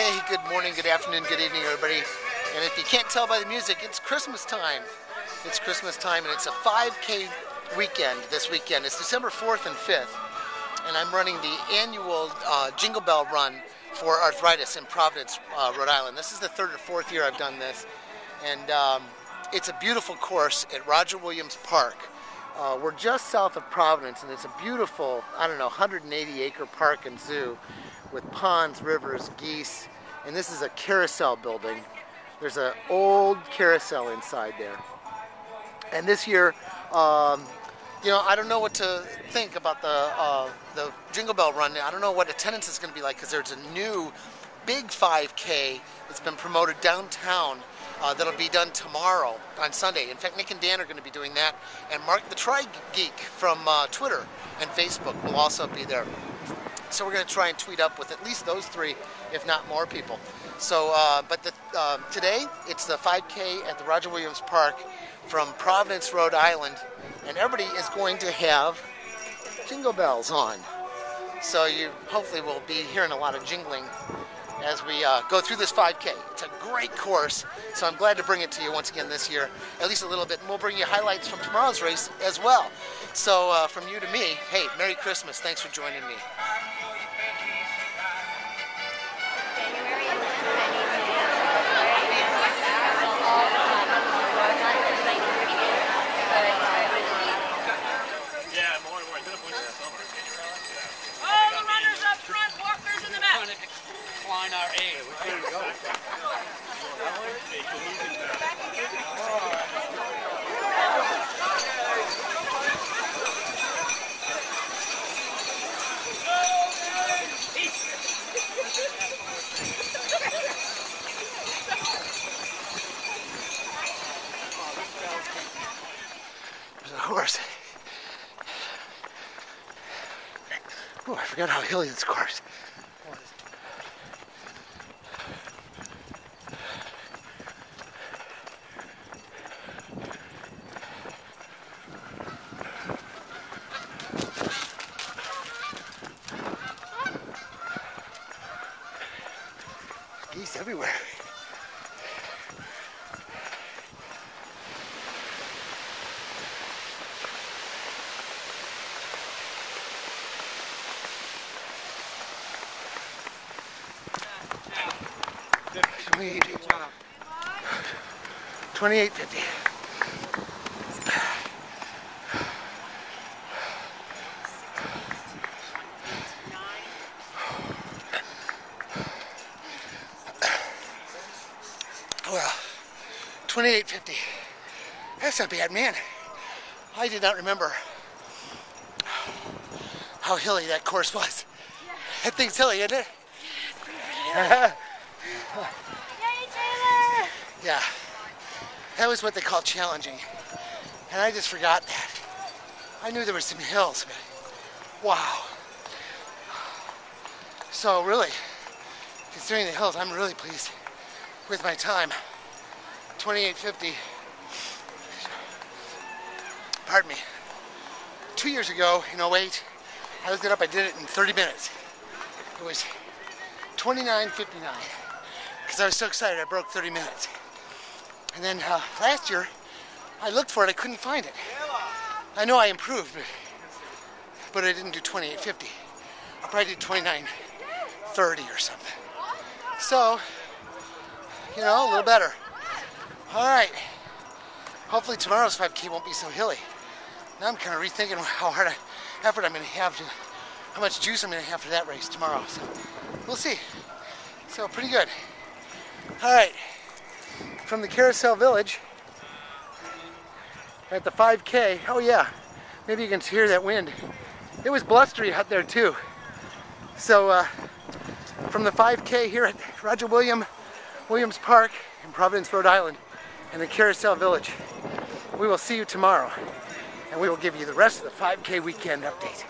Hey, good morning, good afternoon, good evening, everybody. And if you can't tell by the music, it's Christmas time. It's Christmas time, and it's a 5K weekend this weekend. It's December 4th and 5th, and I'm running the annual uh, Jingle Bell Run for arthritis in Providence, uh, Rhode Island. This is the third or fourth year I've done this, and um, it's a beautiful course at Roger Williams Park. Uh, we're just south of Providence, and it's a beautiful, I don't know, 180 acre park and zoo with ponds, rivers, geese, and this is a carousel building. There's an old carousel inside there. And this year, um, you know, I don't know what to think about the uh, the Jingle Bell Run. I don't know what attendance is going to be like because there's a new big 5K that's been promoted downtown uh, that'll be done tomorrow on Sunday. In fact, Nick and Dan are going to be doing that, and Mark the Tri Geek from uh, Twitter and Facebook will also be there. So we're going to try and tweet up with at least those three, if not more people. So, uh, but the, uh, today it's the 5K at the Roger Williams Park from Providence, Rhode Island, and everybody is going to have jingle bells on. So you hopefully will be hearing a lot of jingling as we uh, go through this 5K. It's a great course, so I'm glad to bring it to you once again this year, at least a little bit. And we'll bring you highlights from tomorrow's race as well. So uh, from you to me, hey, Merry Christmas. Thanks for joining me. horse. Oh, I forgot how hilly this course. Geese everywhere. 2850. Well, 2850. That's not bad, man. I did not remember how hilly that course was. That thing's hilly, isn't it? yeah. Uh, that was what they call challenging. And I just forgot that. I knew there were some hills, but wow. So really, considering the hills, I'm really pleased with my time. 2850. Pardon me. Two years ago, in 08, I looked it up, I did it in 30 minutes. It was 29.59 because I was so excited I broke 30 minutes. And then uh, last year, I looked for it, I couldn't find it. I know I improved, but, I didn't do 28.50. I probably did 29.30 or something. So, you know, a little better. All right. Hopefully tomorrow's 5K won't be so hilly. Now I'm kind of rethinking how hard I, effort I'm going to have to, how much juice I'm going to have for that race tomorrow. So we'll see. So pretty good. All right from the Carousel Village at the 5K. Oh yeah, maybe you can hear that wind. It was blustery out there too. So uh, from the 5K here at Roger William Williams Park in Providence, Rhode Island, and the Carousel Village, we will see you tomorrow, and we will give you the rest of the 5K weekend update.